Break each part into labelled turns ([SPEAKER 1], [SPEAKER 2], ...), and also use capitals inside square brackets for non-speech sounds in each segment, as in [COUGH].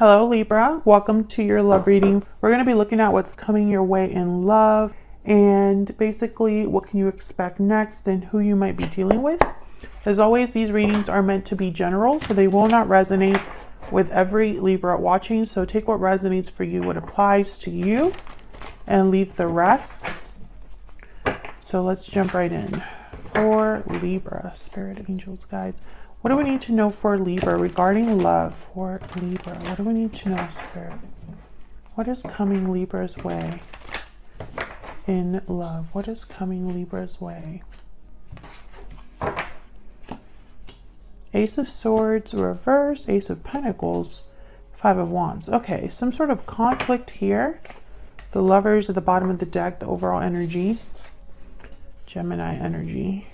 [SPEAKER 1] Hello, Libra. Welcome to your love reading. We're going to be looking at what's coming your way in love and basically what can you expect next and who you might be dealing with. As always, these readings are meant to be general, so they will not resonate with every Libra watching. So take what resonates for you, what applies to you, and leave the rest. So let's jump right in. For Libra, Spirit, Angels, Guides. What do we need to know for Libra regarding love for Libra? What do we need to know, Spirit? What is coming Libra's way in love? What is coming Libra's way? Ace of Swords, reverse, Ace of Pentacles, Five of Wands. Okay, some sort of conflict here. The lovers at the bottom of the deck, the overall energy. Gemini energy.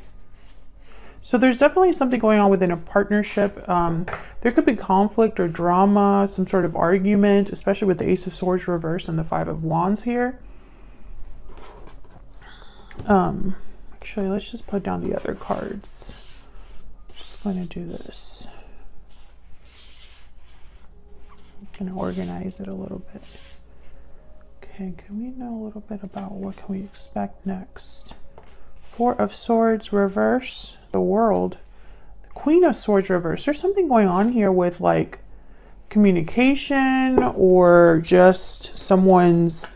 [SPEAKER 1] So there's definitely something going on within a partnership. Um, there could be conflict or drama, some sort of argument, especially with the Ace of Swords reverse and the Five of Wands here. Um, actually, let's just put down the other cards. Just going to do this. I'm going to organize it a little bit. Okay, can we know a little bit about what can we expect next? Four of Swords reverse, the world. The Queen of Swords reverse. There's something going on here with like communication or just someone's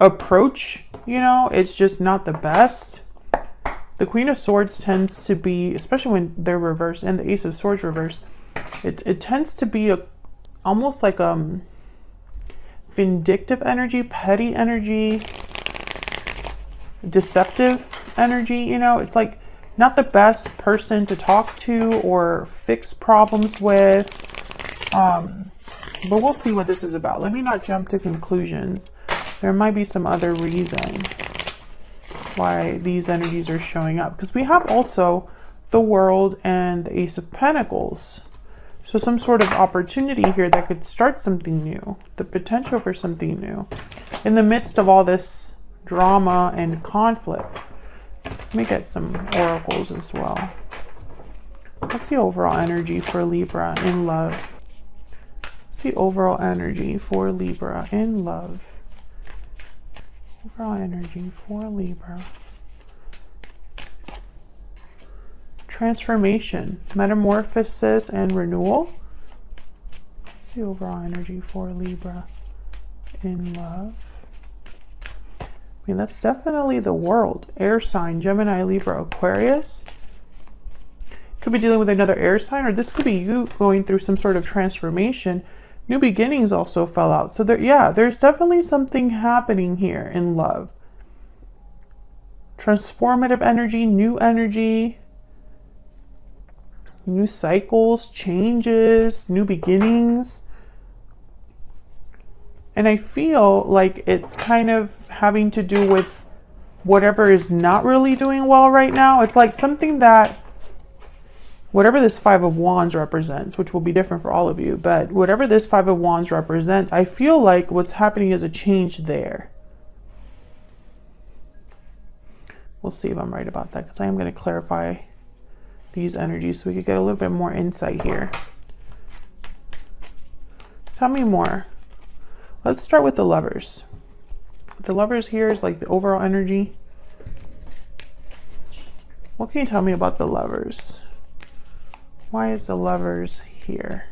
[SPEAKER 1] approach, you know, it's just not the best. The Queen of Swords tends to be, especially when they're reversed and the Ace of Swords reversed, it, it tends to be a almost like um vindictive energy, petty energy, deceptive energy, you know, it's like not the best person to talk to or fix problems with. Um, but we'll see what this is about. Let me not jump to conclusions. There might be some other reason why these energies are showing up. Because we have also the World and the Ace of Pentacles. So some sort of opportunity here that could start something new. The potential for something new. In the midst of all this drama and conflict. Let me get some oracles as well. What's the overall energy for Libra in love? What's the overall energy for Libra in love? Overall energy for Libra. Transformation, metamorphosis, and renewal. What's the overall energy for Libra in love? I mean, that's definitely the world. Air sign, Gemini, Libra, Aquarius. Could be dealing with another air sign, or this could be you going through some sort of transformation. New beginnings also fell out. So there, yeah, there's definitely something happening here in love. Transformative energy, new energy, new cycles, changes, new beginnings. And I feel like it's kind of having to do with whatever is not really doing well right now. It's like something that, whatever this Five of Wands represents, which will be different for all of you, but whatever this Five of Wands represents, I feel like what's happening is a change there. We'll see if I'm right about that because I am going to clarify these energies so we could get a little bit more insight here. Tell me more. Let's start with the lovers. The lovers here is like the overall energy. What can you tell me about the lovers? Why is the lovers here?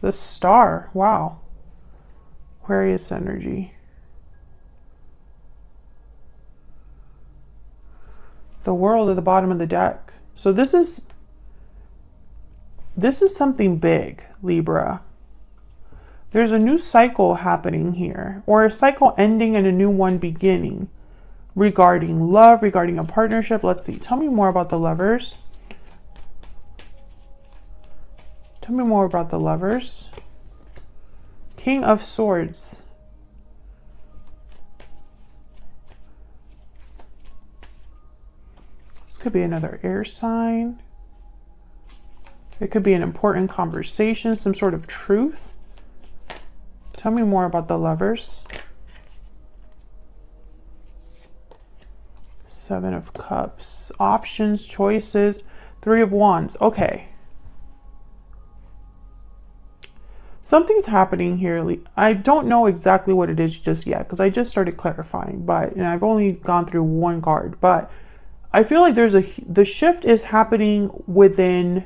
[SPEAKER 1] The star. Wow. Aquarius energy. The world at the bottom of the deck. So this is this is something big, Libra. There's a new cycle happening here, or a cycle ending and a new one beginning regarding love, regarding a partnership. Let's see. Tell me more about the lovers. Tell me more about the lovers. King of Swords. This could be another air sign. It could be an important conversation, some sort of truth. Tell me more about the lovers. Seven of Cups. Options, choices. Three of Wands. Okay. something's happening here. I don't know exactly what it is just yet because I just started clarifying, but and I've only gone through one card, but I feel like there's a the shift is happening within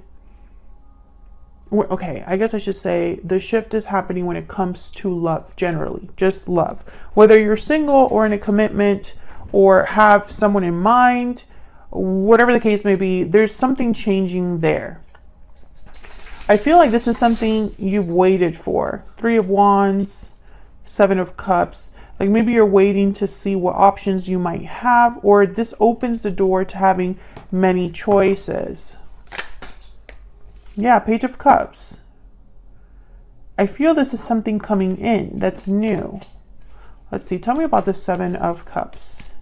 [SPEAKER 1] okay, I guess I should say the shift is happening when it comes to love generally, just love. Whether you're single or in a commitment or have someone in mind, whatever the case may be, there's something changing there. I feel like this is something you've waited for. Three of Wands, Seven of Cups. Like maybe you're waiting to see what options you might have, or this opens the door to having many choices. Yeah, Page of Cups. I feel this is something coming in that's new. Let's see, tell me about the Seven of Cups.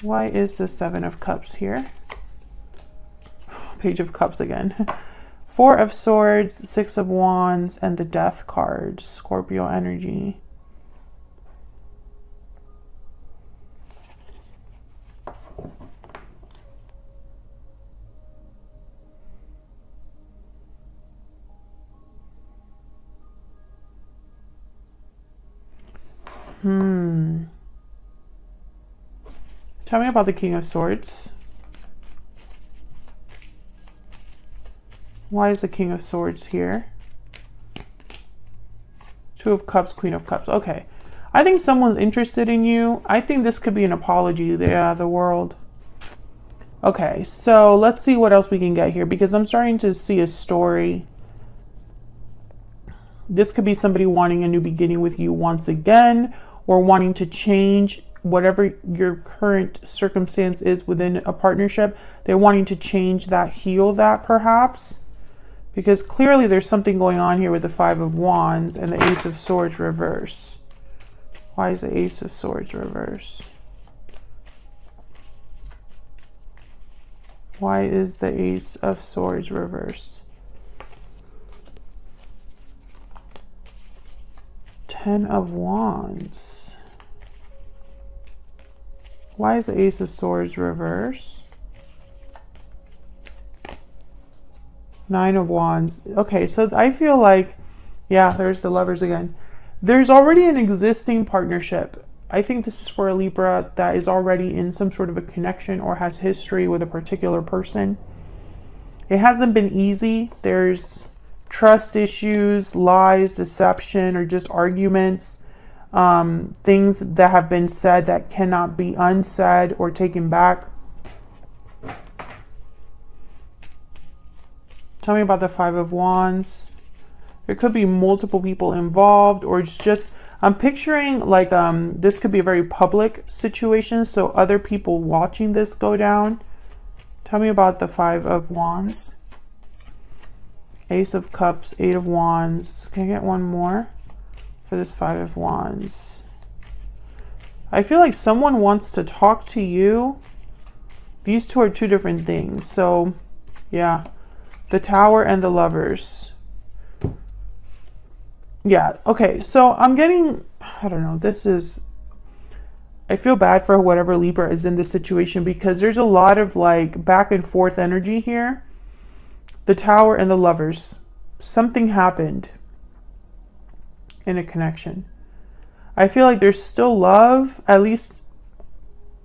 [SPEAKER 1] Why is the Seven of Cups here? [SIGHS] Page of Cups again. [LAUGHS] Four of Swords, Six of Wands, and the Death card, Scorpio energy. Tell me about the King of Swords. Why is the King of Swords here? Two of Cups, Queen of Cups. Okay. I think someone's interested in you. I think this could be an apology. Yeah, uh, the world. Okay, so let's see what else we can get here because I'm starting to see a story. This could be somebody wanting a new beginning with you once again or wanting to change whatever your current circumstance is within a partnership. They're wanting to change that, heal that perhaps because clearly there's something going on here with the Five of Wands and the Ace of Swords reverse. Why is the Ace of Swords reverse? Why is the Ace of Swords reverse? Ten of Wands. Why is the Ace of Swords reverse? Nine of Wands. Okay, so I feel like, yeah, there's the lovers again. There's already an existing partnership. I think this is for a Libra that is already in some sort of a connection or has history with a particular person. It hasn't been easy. There's trust issues, lies, deception, or just arguments. Um, things that have been said that cannot be unsaid or taken back. Tell me about the Five of Wands. There could be multiple people involved or it's just, I'm picturing like um, this could be a very public situation. So other people watching this go down. Tell me about the Five of Wands. Ace of Cups, Eight of Wands. Can I get one more for this Five of Wands? I feel like someone wants to talk to you. These two are two different things. So, yeah. The Tower and the Lovers. Yeah, okay, so I'm getting, I don't know, this is, I feel bad for whatever Libra is in this situation because there's a lot of like back and forth energy here. The Tower and the Lovers. Something happened in a connection. I feel like there's still love, at least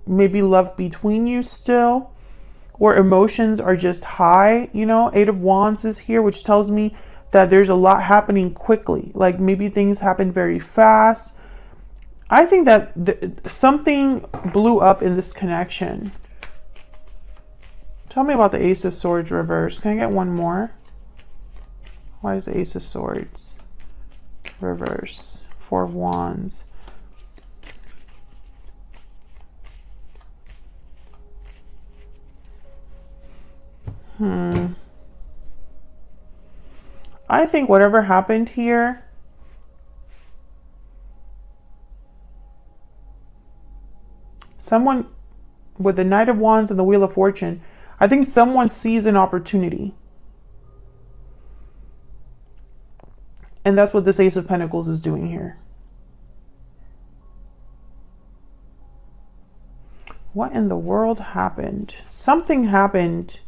[SPEAKER 1] maybe love between you still or emotions are just high, you know, Eight of Wands is here, which tells me that there's a lot happening quickly. Like maybe things happen very fast. I think that th something blew up in this connection. Tell me about the Ace of Swords reverse. Can I get one more? Why is the Ace of Swords reverse? Four of Wands. Hmm. I think whatever happened here someone with the Knight of Wands and the Wheel of Fortune, I think someone sees an opportunity. And that's what this Ace of Pentacles is doing here. What in the world happened? Something happened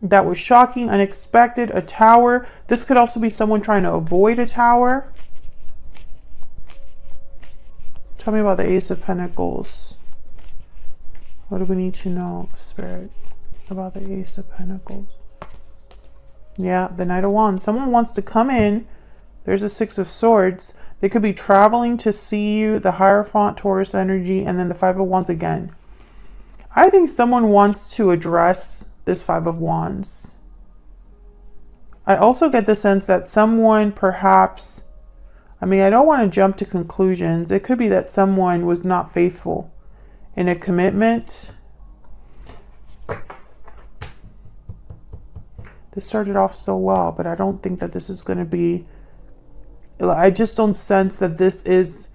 [SPEAKER 1] that was shocking, unexpected, a tower. This could also be someone trying to avoid a tower. Tell me about the Ace of Pentacles. What do we need to know, Spirit, about the Ace of Pentacles? Yeah, the Knight of Wands. Someone wants to come in. There's a Six of Swords. They could be traveling to see you, the Hierophant, Taurus energy, and then the Five of Wands again. I think someone wants to address this Five of Wands. I also get the sense that someone perhaps, I mean, I don't want to jump to conclusions. It could be that someone was not faithful in a commitment. This started off so well, but I don't think that this is going to be I just don't sense that this is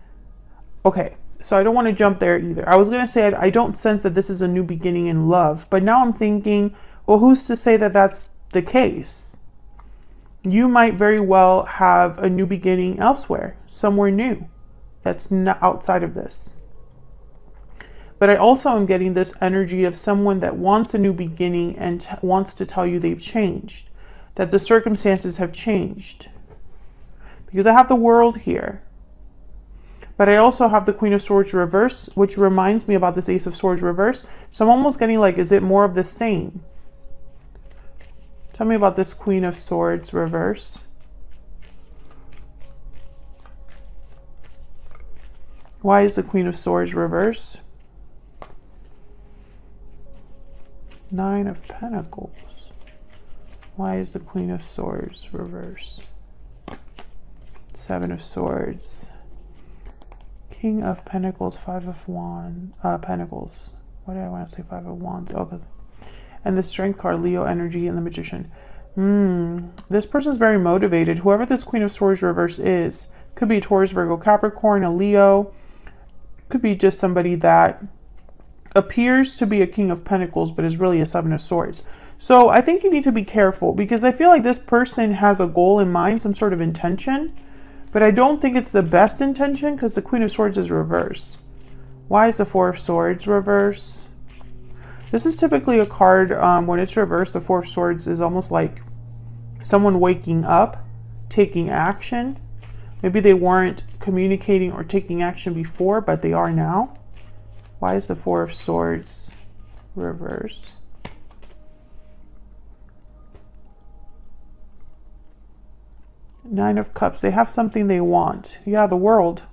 [SPEAKER 1] okay. So I don't want to jump there either. I was going to say I don't sense that this is a new beginning in love, but now I'm thinking, well, who's to say that that's the case? You might very well have a new beginning elsewhere, somewhere new that's not outside of this. But I also am getting this energy of someone that wants a new beginning and wants to tell you they've changed, that the circumstances have changed because I have the world here. But I also have the Queen of Swords reverse, which reminds me about this Ace of Swords reverse. So I'm almost getting like, is it more of the same? Tell me about this Queen of Swords reverse. Why is the Queen of Swords reverse? Nine of Pentacles. Why is the Queen of Swords reverse? Seven of Swords. King of Pentacles, Five of Wands, uh, Pentacles. What did I want to say? Five of Wands. Oh, and the Strength card, Leo energy, and the Magician. Hmm. This person's very motivated. Whoever this Queen of Swords reverse is, could be Taurus, Virgo, Capricorn, a Leo. Could be just somebody that appears to be a King of Pentacles, but is really a Seven of Swords. So I think you need to be careful because I feel like this person has a goal in mind, some sort of intention but I don't think it's the best intention because the Queen of Swords is reverse. Why is the Four of Swords reverse? This is typically a card, um, when it's reversed, the Four of Swords is almost like someone waking up, taking action. Maybe they weren't communicating or taking action before, but they are now. Why is the Four of Swords reverse? Nine of Cups. They have something they want. Yeah, the world.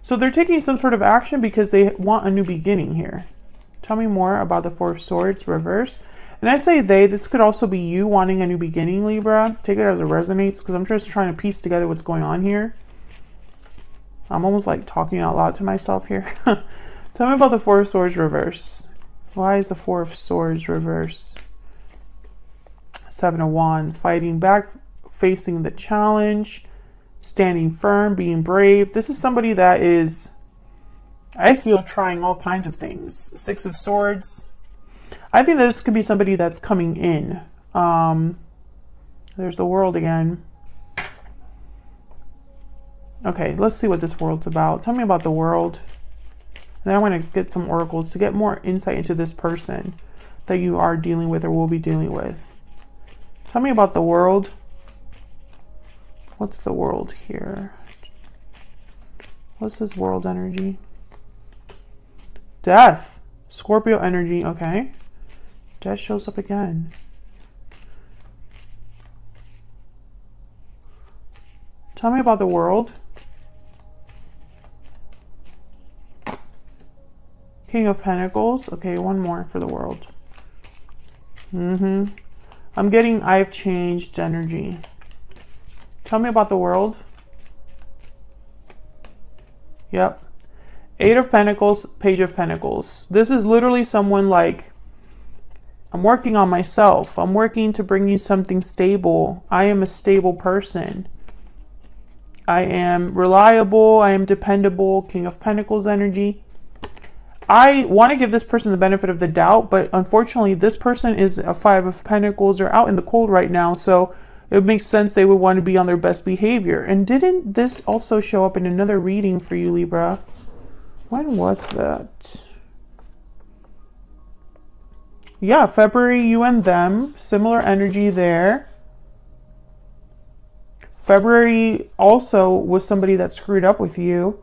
[SPEAKER 1] So they're taking some sort of action because they want a new beginning here. Tell me more about the Four of Swords reversed. And I say they, this could also be you wanting a new beginning, Libra. Take it as it resonates because I'm just trying to piece together what's going on here. I'm almost like talking out loud to myself here. [LAUGHS] Tell me about the Four of Swords reverse. Why is the Four of Swords reverse? Seven of Wands, fighting back facing the challenge, standing firm, being brave. This is somebody that is, I feel, trying all kinds of things. Six of Swords. I think this could be somebody that's coming in. Um, there's the world again. Okay, let's see what this world's about. Tell me about the world. And then I want to get some oracles to get more insight into this person that you are dealing with or will be dealing with. Tell me about the world. What's the world here? What's this world energy? Death. Scorpio energy. Okay. Death shows up again. Tell me about the world. King of Pentacles. Okay, one more for the world. Mm-hmm. I'm getting I've changed energy. Tell me about the world. Yep. Eight of Pentacles, Page of Pentacles. This is literally someone like, I'm working on myself. I'm working to bring you something stable. I am a stable person. I am reliable. I am dependable. King of Pentacles energy. I want to give this person the benefit of the doubt, but unfortunately, this person is a Five of Pentacles. They're out in the cold right now, so it makes sense they would want to be on their best behavior. And didn't this also show up in another reading for you, Libra? When was that? Yeah, February, you and them, similar energy there. February also was somebody that screwed up with you.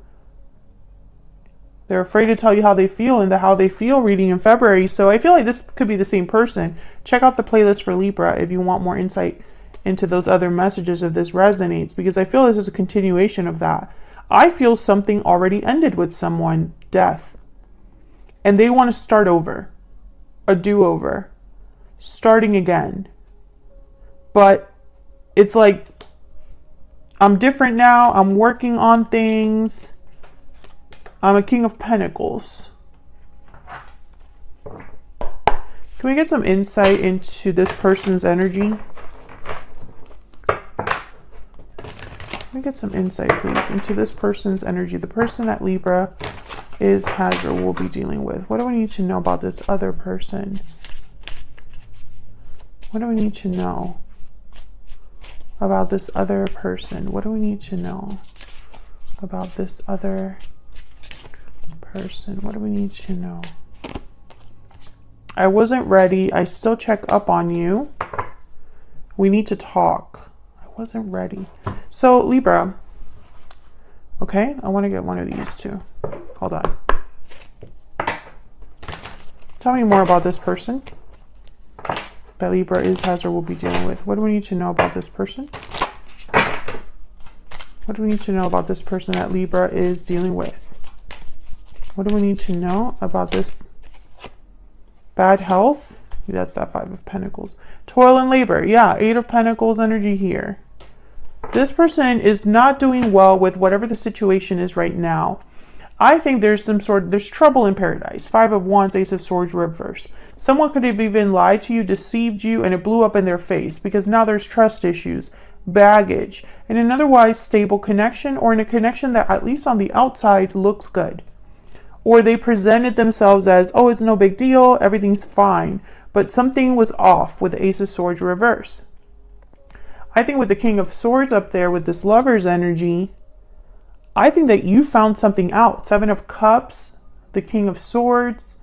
[SPEAKER 1] They're afraid to tell you how they feel and the how they feel reading in February. So I feel like this could be the same person. Check out the playlist for Libra if you want more insight into those other messages if this resonates, because I feel this is a continuation of that. I feel something already ended with someone, death, and they want to start over, a do over, starting again. But it's like, I'm different now, I'm working on things I'm a King of Pentacles. Can we get some insight into this person's energy? Can we get some insight, please, into this person's energy? The person that Libra is, has, or will be dealing with. What do we need to know about this other person? What do we need to know about this other person? What do we need to know about this other person. What do we need to know? I wasn't ready. I still check up on you. We need to talk. I wasn't ready. So, Libra. Okay, I want to get one of these too. Hold on. Tell me more about this person that Libra is, has, or will be dealing with. What do we need to know about this person? What do we need to know about this person that Libra is dealing with? What do we need to know about this bad health? That's that Five of Pentacles. Toil and labor. Yeah, Eight of Pentacles energy here. This person is not doing well with whatever the situation is right now. I think there's some sort there's trouble in paradise. Five of Wands, Ace of Swords, reverse. Someone could have even lied to you, deceived you, and it blew up in their face because now there's trust issues, baggage, and an otherwise stable connection or in a connection that at least on the outside looks good or they presented themselves as, oh, it's no big deal, everything's fine, but something was off with Ace of Swords reverse. I think with the King of Swords up there with this lover's energy, I think that you found something out. Seven of Cups, the King of Swords.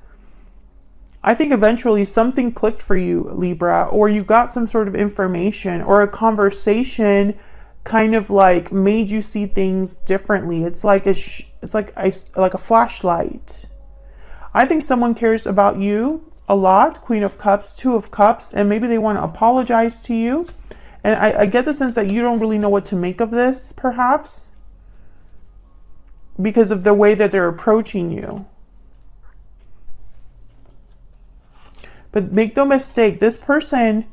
[SPEAKER 1] I think eventually something clicked for you, Libra, or you got some sort of information or a conversation kind of like made you see things differently. It's like a it's like a, like a flashlight. I think someone cares about you a lot. Queen of Cups, Two of Cups, and maybe they want to apologize to you. And I, I get the sense that you don't really know what to make of this, perhaps, because of the way that they're approaching you. But make no mistake, this person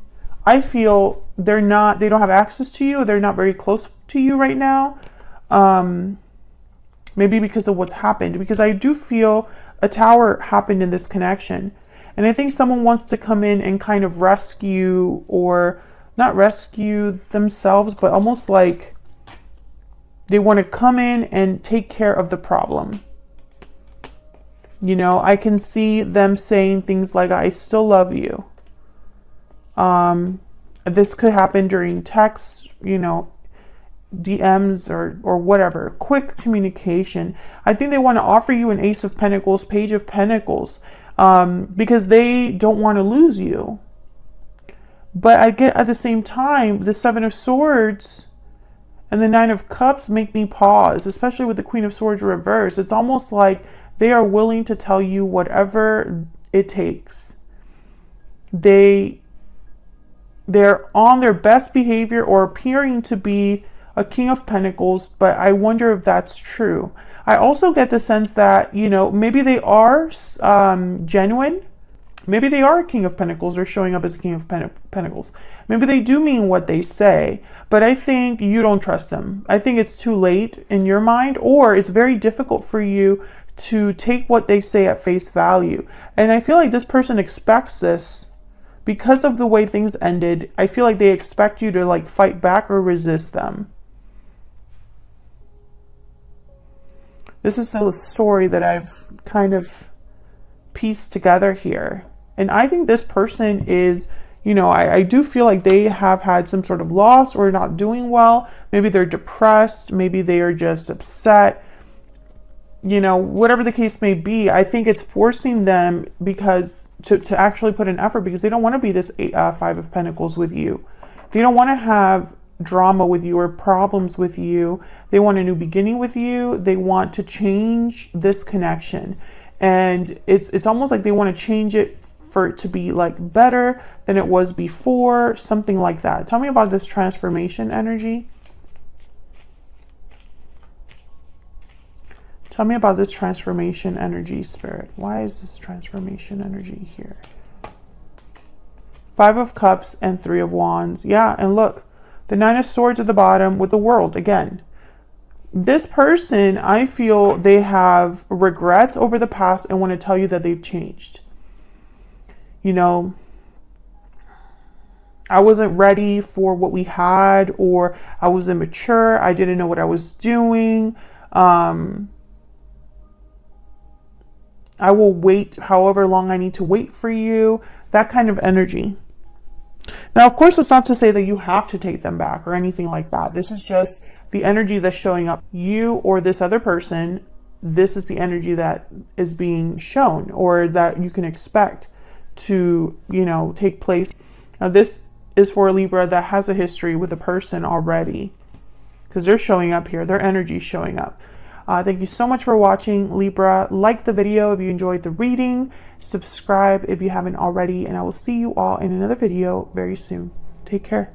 [SPEAKER 1] I feel they're not, they don't have access to you. They're not very close to you right now. Um, maybe because of what's happened. Because I do feel a tower happened in this connection. And I think someone wants to come in and kind of rescue or not rescue themselves, but almost like they want to come in and take care of the problem. You know, I can see them saying things like, I still love you. Um, this could happen during text, you know, DMs or or whatever. Quick communication. I think they want to offer you an Ace of Pentacles, Page of Pentacles, um, because they don't want to lose you. But I get at the same time the Seven of Swords and the Nine of Cups make me pause, especially with the Queen of Swords reverse. It's almost like they are willing to tell you whatever it takes. They they're on their best behavior or appearing to be a King of Pentacles, but I wonder if that's true. I also get the sense that, you know, maybe they are um, genuine. Maybe they are a King of Pentacles or showing up as a King of Pentacles. Maybe they do mean what they say, but I think you don't trust them. I think it's too late in your mind, or it's very difficult for you to take what they say at face value. And I feel like this person expects this because of the way things ended, I feel like they expect you to like fight back or resist them. This is the story that I've kind of pieced together here. And I think this person is, you know, I, I do feel like they have had some sort of loss or not doing well. Maybe they're depressed. Maybe they are just upset. You know, whatever the case may be, I think it's forcing them because to, to actually put an effort because they don't want to be this eight, uh, Five of Pentacles with you. They don't want to have drama with you or problems with you. They want a new beginning with you. They want to change this connection. And it's it's almost like they want to change it for it to be like better than it was before, something like that. Tell me about this transformation energy. Tell me about this transformation energy, Spirit. Why is this transformation energy here? Five of Cups and Three of Wands. Yeah, and look, the Nine of Swords at the bottom with the World again. This person, I feel they have regrets over the past and want to tell you that they've changed. You know, I wasn't ready for what we had, or I was immature. I didn't know what I was doing. Um, I will wait however long I need to wait for you. That kind of energy. Now, of course, it's not to say that you have to take them back or anything like that. This is just the energy that's showing up. You or this other person, this is the energy that is being shown or that you can expect to, you know, take place. Now, this is for a Libra that has a history with a person already because they're showing up here. Their energy is showing up. Uh, thank you so much for watching, Libra. Like the video if you enjoyed the reading. Subscribe if you haven't already. And I will see you all in another video very soon. Take care.